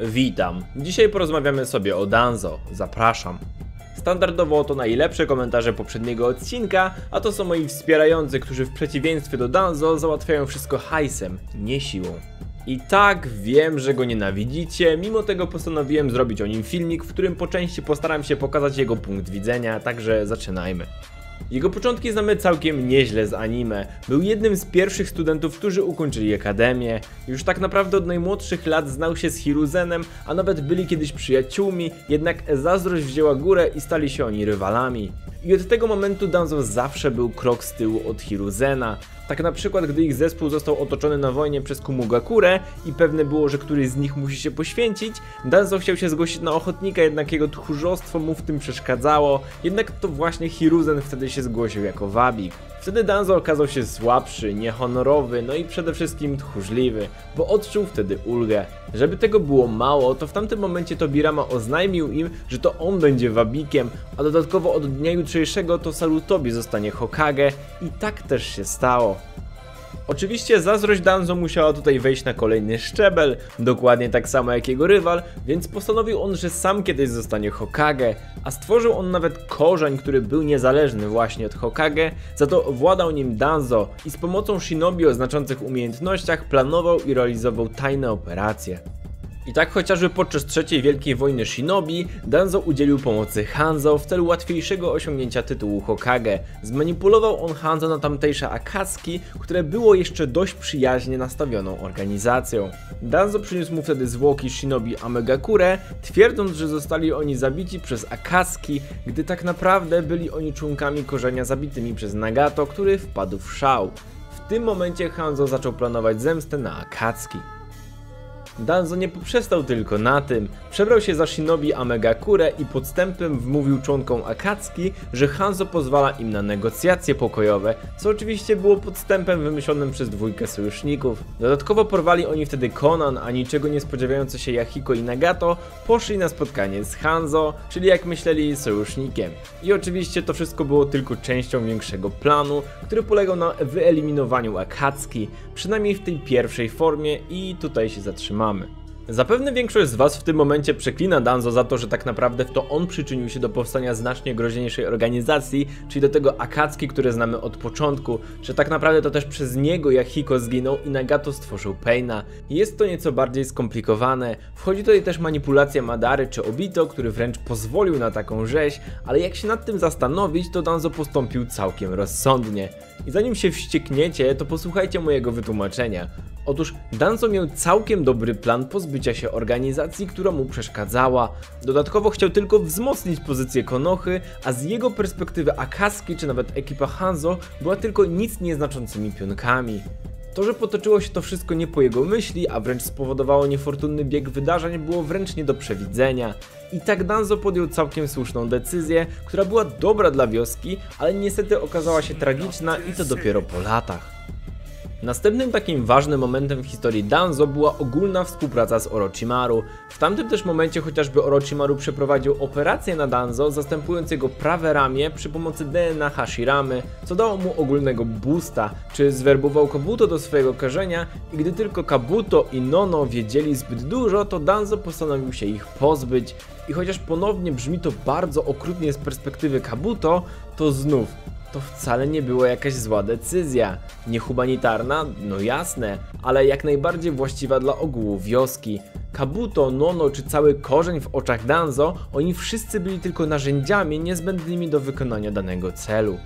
Witam. Dzisiaj porozmawiamy sobie o Danzo. Zapraszam. Standardowo to najlepsze komentarze poprzedniego odcinka, a to są moi wspierający, którzy w przeciwieństwie do Danzo załatwiają wszystko hajsem, nie siłą. I tak, wiem, że go nienawidzicie, mimo tego postanowiłem zrobić o nim filmik, w którym po części postaram się pokazać jego punkt widzenia, także zaczynajmy. Jego początki znamy całkiem nieźle z anime. Był jednym z pierwszych studentów, którzy ukończyli akademię. Już tak naprawdę od najmłodszych lat znał się z Hiruzenem, a nawet byli kiedyś przyjaciółmi, jednak zazdrość wzięła górę i stali się oni rywalami. I od tego momentu Danzo zawsze był krok z tyłu od Hiruzena. Tak na przykład, gdy ich zespół został otoczony na wojnie przez Kumugakure i pewne było, że któryś z nich musi się poświęcić, Danzo chciał się zgłosić na ochotnika, jednak jego tchórzostwo mu w tym przeszkadzało, jednak to właśnie Hiruzen wtedy się zgłosił jako wabik. Wtedy Danzo okazał się słabszy, niehonorowy, no i przede wszystkim tchórzliwy, bo odczuł wtedy ulgę. Żeby tego było mało, to w tamtym momencie Tobirama oznajmił im, że to on będzie wabikiem, a dodatkowo od dnia jutrzejszego to Salutobi zostanie Hokage i tak też się stało. Oczywiście zazdrość Danzo musiała tutaj wejść na kolejny szczebel, dokładnie tak samo jak jego rywal, więc postanowił on, że sam kiedyś zostanie Hokage, a stworzył on nawet korzeń, który był niezależny właśnie od Hokage, za to władał nim Danzo i z pomocą shinobi o znaczących umiejętnościach planował i realizował tajne operacje. I tak chociażby podczas III Wielkiej Wojny Shinobi, Danzo udzielił pomocy Hanzo w celu łatwiejszego osiągnięcia tytułu Hokage. Zmanipulował on Hanzo na tamtejsze Akatsuki, które było jeszcze dość przyjaźnie nastawioną organizacją. Danzo przyniósł mu wtedy zwłoki Shinobi Amegakure, twierdząc, że zostali oni zabici przez Akatsuki, gdy tak naprawdę byli oni członkami korzenia zabitymi przez Nagato, który wpadł w szał. W tym momencie Hanzo zaczął planować zemstę na Akatsuki. Danzo nie poprzestał tylko na tym, przebrał się za shinobi Amegakure i podstępem wmówił członkom Akatsuki, że Hanzo pozwala im na negocjacje pokojowe, co oczywiście było podstępem wymyślonym przez dwójkę sojuszników. Dodatkowo porwali oni wtedy Conan, a niczego nie spodziewający się Yahiko i Nagato poszli na spotkanie z Hanzo, czyli jak myśleli sojusznikiem. I oczywiście to wszystko było tylko częścią większego planu, który polegał na wyeliminowaniu Akatsuki, przynajmniej w tej pierwszej formie i tutaj się zatrzymamy. Zapewne większość z Was w tym momencie przeklina Danzo za to, że tak naprawdę to on przyczynił się do powstania znacznie groźniejszej organizacji, czyli do tego Akatsuki, które znamy od początku, że tak naprawdę to też przez niego Yahiko zginął i Nagato stworzył Paina. Jest to nieco bardziej skomplikowane, wchodzi tutaj też manipulacja Madary czy Obito, który wręcz pozwolił na taką rzeź, ale jak się nad tym zastanowić, to Danzo postąpił całkiem rozsądnie. I zanim się wściekniecie, to posłuchajcie mojego wytłumaczenia. Otóż Danzo miał całkiem dobry plan pozbycia się organizacji, która mu przeszkadzała. Dodatkowo chciał tylko wzmocnić pozycję Konochy, a z jego perspektywy Akatsuki czy nawet ekipa Hanzo była tylko nic nieznaczącymi pionkami. To, że potoczyło się to wszystko nie po jego myśli, a wręcz spowodowało niefortunny bieg wydarzeń, było wręcz nie do przewidzenia. I tak Danzo podjął całkiem słuszną decyzję, która była dobra dla wioski, ale niestety okazała się tragiczna i to dopiero po latach. Następnym takim ważnym momentem w historii Danzo była ogólna współpraca z Orochimaru. W tamtym też momencie chociażby Orochimaru przeprowadził operację na Danzo, zastępując jego prawe ramię przy pomocy DNA Hashiramy, co dało mu ogólnego boosta, czy zwerbował Kabuto do swojego korzenia i gdy tylko Kabuto i Nono wiedzieli zbyt dużo, to Danzo postanowił się ich pozbyć. I chociaż ponownie brzmi to bardzo okrutnie z perspektywy Kabuto, to znów to wcale nie była jakaś zła decyzja. Niehumanitarna? No jasne, ale jak najbardziej właściwa dla ogółu wioski. Kabuto, Nono czy cały korzeń w oczach Danzo, oni wszyscy byli tylko narzędziami niezbędnymi do wykonania danego celu.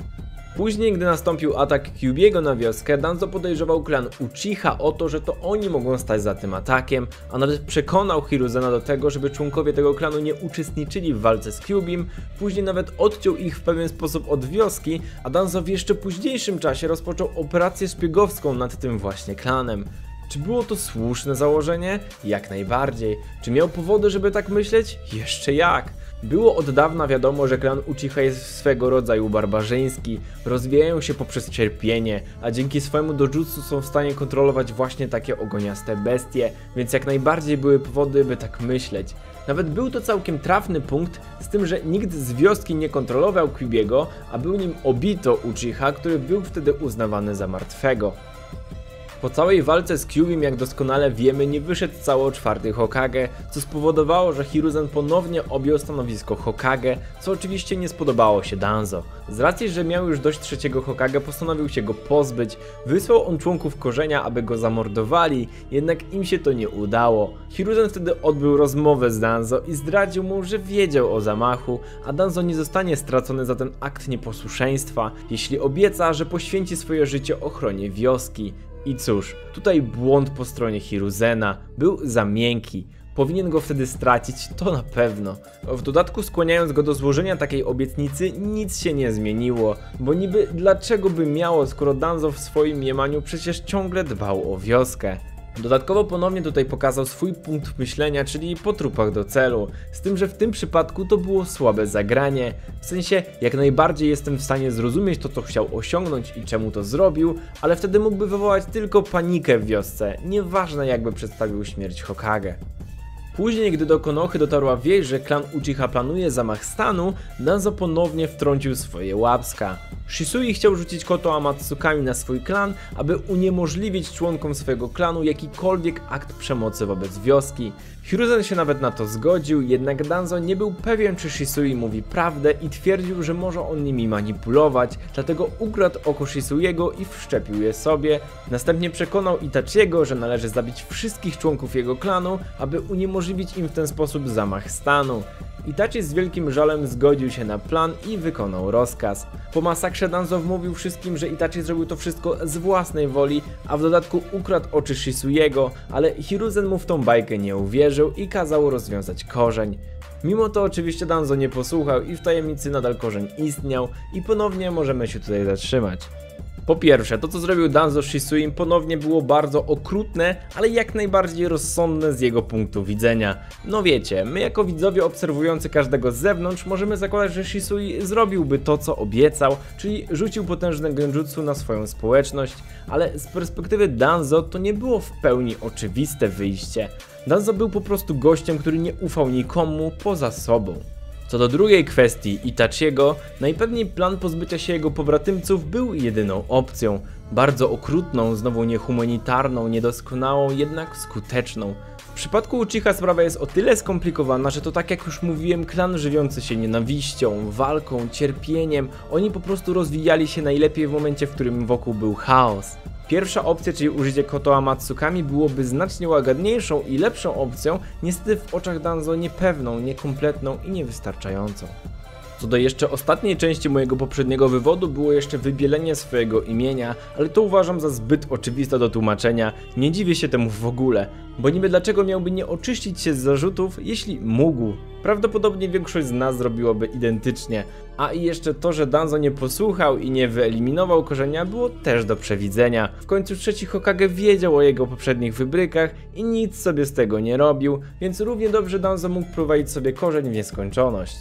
Później, gdy nastąpił atak Kyubiego na wioskę, Danzo podejrzewał klan Uchiha o to, że to oni mogą stać za tym atakiem, a nawet przekonał Hiruzena do tego, żeby członkowie tego klanu nie uczestniczyli w walce z Kyubim, później nawet odciął ich w pewien sposób od wioski, a Danzo w jeszcze późniejszym czasie rozpoczął operację szpiegowską nad tym właśnie klanem. Czy było to słuszne założenie? Jak najbardziej. Czy miał powody, żeby tak myśleć? Jeszcze jak. Było od dawna wiadomo, że klan Uchiha jest swego rodzaju barbarzyński, rozwijają się poprzez cierpienie, a dzięki swojemu dojutsu są w stanie kontrolować właśnie takie ogoniaste bestie, więc jak najbardziej były powody, by tak myśleć. Nawet był to całkiem trafny punkt, z tym, że nikt z wioski nie kontrolował Quibiego, a był nim Obito Uchiha, który był wtedy uznawany za martwego. Po całej walce z Kyubim, jak doskonale wiemy, nie wyszedł cało czwarty Hokage, co spowodowało, że Hiruzen ponownie objął stanowisko Hokage, co oczywiście nie spodobało się Danzo. Z racji, że miał już dość trzeciego Hokage, postanowił się go pozbyć, wysłał on członków korzenia, aby go zamordowali, jednak im się to nie udało. Hiruzen wtedy odbył rozmowę z Danzo i zdradził mu, że wiedział o zamachu, a Danzo nie zostanie stracony za ten akt nieposłuszeństwa, jeśli obieca, że poświęci swoje życie ochronie wioski. I cóż, tutaj błąd po stronie Hiruzena był za miękki. Powinien go wtedy stracić, to na pewno. W dodatku skłaniając go do złożenia takiej obietnicy, nic się nie zmieniło, bo niby dlaczego by miało, skoro Danzo w swoim mniemaniu przecież ciągle dbał o wioskę. Dodatkowo ponownie tutaj pokazał swój punkt myślenia, czyli po trupach do celu, z tym, że w tym przypadku to było słabe zagranie. W sensie, jak najbardziej jestem w stanie zrozumieć to, co chciał osiągnąć i czemu to zrobił, ale wtedy mógłby wywołać tylko panikę w wiosce, nieważne jakby przedstawił śmierć Hokage. Później, gdy do Konochy dotarła wieść, że klan Uchiha planuje zamach stanu, Danzo ponownie wtrącił swoje łapska. Shisui chciał rzucić Koto Amatsukami na swój klan, aby uniemożliwić członkom swojego klanu jakikolwiek akt przemocy wobec wioski. Hiruzen się nawet na to zgodził, jednak Danzo nie był pewien czy Shisui mówi prawdę i twierdził, że może on nimi manipulować, dlatego ukradł oko Shisuiego i wszczepił je sobie. Następnie przekonał Itachiego, że należy zabić wszystkich członków jego klanu, aby uniemożliwić im w ten sposób zamach stanu. Itachi z wielkim żalem zgodził się na plan i wykonał rozkaz. Po masakrze Danzo wmówił wszystkim, że Itachi zrobił to wszystko z własnej woli, a w dodatku ukradł oczy Shisuiego, ale Hiruzen mu w tą bajkę nie uwierzył i kazał rozwiązać korzeń. Mimo to oczywiście Danzo nie posłuchał i w tajemnicy nadal korzeń istniał i ponownie możemy się tutaj zatrzymać. Po pierwsze, to co zrobił Danzo Shisuim ponownie było bardzo okrutne, ale jak najbardziej rozsądne z jego punktu widzenia. No wiecie, my jako widzowie obserwujący każdego z zewnątrz możemy zakładać, że Shisui zrobiłby to co obiecał, czyli rzucił potężne genjutsu na swoją społeczność, ale z perspektywy Danzo to nie było w pełni oczywiste wyjście. Danzo był po prostu gościem, który nie ufał nikomu poza sobą. Co do drugiej kwestii Itachiego, najpewniej plan pozbycia się jego pobratymców był jedyną opcją. Bardzo okrutną, znowu niehumanitarną, niedoskonałą, jednak skuteczną. W przypadku Uchiha sprawa jest o tyle skomplikowana, że to tak jak już mówiłem, klan żywiący się nienawiścią, walką, cierpieniem, oni po prostu rozwijali się najlepiej w momencie, w którym wokół był chaos. Pierwsza opcja, czyli użycie Kotoa Matsukami byłoby znacznie łagodniejszą i lepszą opcją, niestety w oczach Danzo niepewną, niekompletną i niewystarczającą. Co do jeszcze ostatniej części mojego poprzedniego wywodu było jeszcze wybielenie swojego imienia, ale to uważam za zbyt oczywiste do tłumaczenia, nie dziwię się temu w ogóle, bo niby dlaczego miałby nie oczyścić się z zarzutów, jeśli mógł. Prawdopodobnie większość z nas zrobiłoby identycznie, a i jeszcze to, że Danzo nie posłuchał i nie wyeliminował korzenia było też do przewidzenia. W końcu trzeci Hokage wiedział o jego poprzednich wybrykach i nic sobie z tego nie robił, więc równie dobrze Danzo mógł prowadzić sobie korzeń w nieskończoność.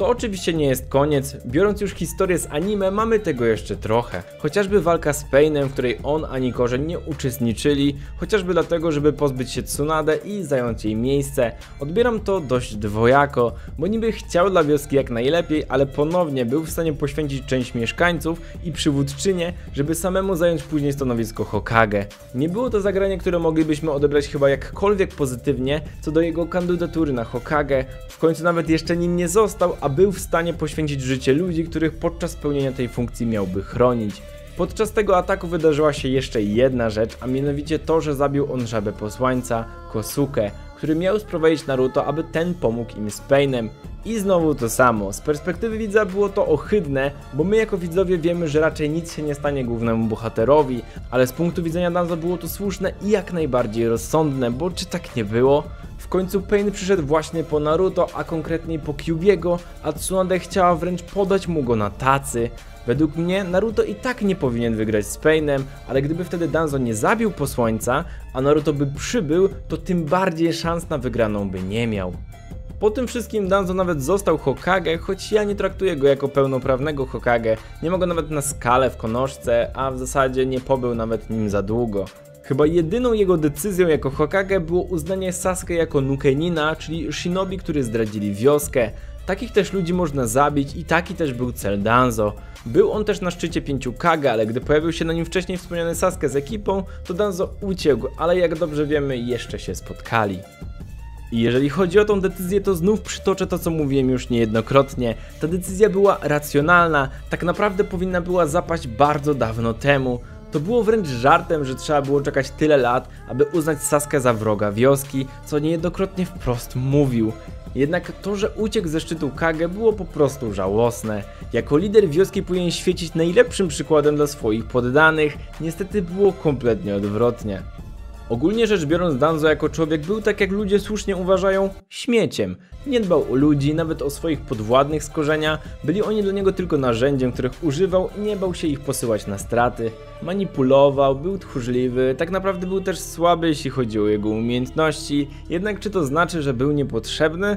To oczywiście nie jest koniec, biorąc już historię z anime mamy tego jeszcze trochę. Chociażby walka z Painem, w której on ani Korzeń nie uczestniczyli, chociażby dlatego, żeby pozbyć się Tsunade i zająć jej miejsce. Odbieram to dość dwojako, bo niby chciał dla wioski jak najlepiej, ale ponownie był w stanie poświęcić część mieszkańców i przywódczynię, żeby samemu zająć później stanowisko Hokage. Nie było to zagranie, które moglibyśmy odebrać chyba jakkolwiek pozytywnie co do jego kandydatury na Hokage, w końcu nawet jeszcze nim nie został, a był w stanie poświęcić życie ludzi, których podczas pełnienia tej funkcji miałby chronić. Podczas tego ataku wydarzyła się jeszcze jedna rzecz, a mianowicie to, że zabił on żabę posłańca, Kosuke, który miał sprowadzić Naruto, aby ten pomógł im z Painem. I znowu to samo, z perspektywy widza było to ohydne, bo my jako widzowie wiemy, że raczej nic się nie stanie głównemu bohaterowi, ale z punktu widzenia Danzo było to słuszne i jak najbardziej rozsądne, bo czy tak nie było? W końcu Pain przyszedł właśnie po Naruto, a konkretniej po Kyubiego, a Tsunade chciała wręcz podać mu go na tacy. Według mnie Naruto i tak nie powinien wygrać z Painem, ale gdyby wtedy Danzo nie zabił posłańca, a Naruto by przybył, to tym bardziej szans na wygraną by nie miał. Po tym wszystkim Danzo nawet został Hokage, choć ja nie traktuję go jako pełnoprawnego Hokage, nie ma go nawet na skalę w konoszce, a w zasadzie nie pobył nawet nim za długo. Chyba jedyną jego decyzją jako Hokage było uznanie Sasuke jako Nukenina, czyli shinobi, który zdradzili wioskę. Takich też ludzi można zabić i taki też był cel Danzo. Był on też na szczycie 5 Kage, ale gdy pojawił się na nim wcześniej wspomniany Sasuke z ekipą, to Danzo uciekł, ale jak dobrze wiemy, jeszcze się spotkali. I jeżeli chodzi o tą decyzję, to znów przytoczę to, co mówiłem już niejednokrotnie. Ta decyzja była racjonalna, tak naprawdę powinna była zapaść bardzo dawno temu. To było wręcz żartem, że trzeba było czekać tyle lat, aby uznać Saskę za wroga wioski, co niejednokrotnie wprost mówił. Jednak to, że uciekł ze szczytu Kage było po prostu żałosne. Jako lider wioski powinien świecić najlepszym przykładem dla swoich poddanych, niestety było kompletnie odwrotnie. Ogólnie rzecz biorąc, Danzo jako człowiek był tak jak ludzie słusznie uważają śmieciem. Nie dbał o ludzi, nawet o swoich podwładnych z korzenia, byli oni dla niego tylko narzędziem, których używał i nie bał się ich posyłać na straty. Manipulował, był tchórzliwy, tak naprawdę był też słaby jeśli chodzi o jego umiejętności, jednak czy to znaczy, że był niepotrzebny?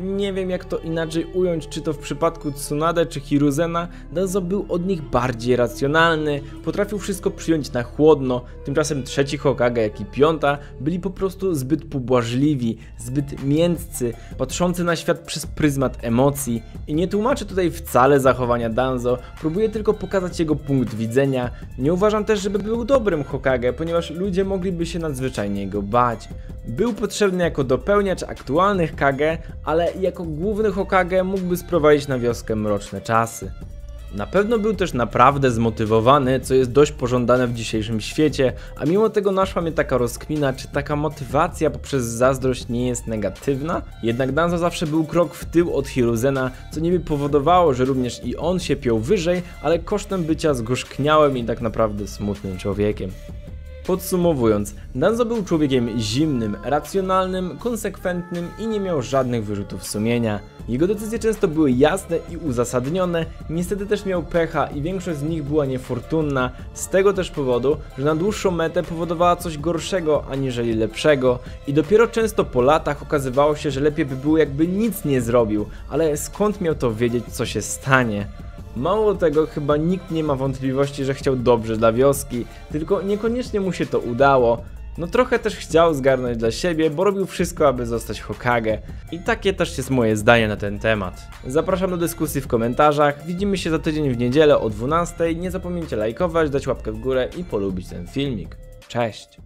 Nie wiem jak to inaczej ująć, czy to w przypadku Tsunade czy Hiruzena, Danzo był od nich bardziej racjonalny, potrafił wszystko przyjąć na chłodno, tymczasem trzeci Hokage jak i piąta byli po prostu zbyt pobłażliwi, zbyt mięccy, patrzący na świat przez pryzmat emocji i nie tłumaczę tutaj wcale zachowania Danzo, próbuję tylko pokazać jego punkt widzenia. Nie uważam też, żeby był dobrym Hokage, ponieważ ludzie mogliby się nadzwyczajnie jego bać. Był potrzebny jako dopełniacz aktualnych Kage, ale jako główny Hokage mógłby sprowadzić na wioskę mroczne czasy. Na pewno był też naprawdę zmotywowany, co jest dość pożądane w dzisiejszym świecie, a mimo tego naszła mnie taka rozkmina, czy taka motywacja poprzez zazdrość nie jest negatywna? Jednak Danzo zawsze był krok w tył od Hiruzena, co niby powodowało, że również i on się piął wyżej, ale kosztem bycia zgorzkniałym i tak naprawdę smutnym człowiekiem. Podsumowując, Danzo był człowiekiem zimnym, racjonalnym, konsekwentnym i nie miał żadnych wyrzutów sumienia. Jego decyzje często były jasne i uzasadnione, niestety też miał pecha i większość z nich była niefortunna, z tego też powodu, że na dłuższą metę powodowała coś gorszego aniżeli lepszego i dopiero często po latach okazywało się, że lepiej by było jakby nic nie zrobił, ale skąd miał to wiedzieć co się stanie? Mało tego, chyba nikt nie ma wątpliwości, że chciał dobrze dla wioski, tylko niekoniecznie mu się to udało. No trochę też chciał zgarnąć dla siebie, bo robił wszystko, aby zostać Hokage. I takie też jest moje zdanie na ten temat. Zapraszam do dyskusji w komentarzach. Widzimy się za tydzień w niedzielę o 12. Nie zapomnijcie lajkować, dać łapkę w górę i polubić ten filmik. Cześć!